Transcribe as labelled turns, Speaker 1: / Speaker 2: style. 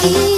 Speaker 1: You.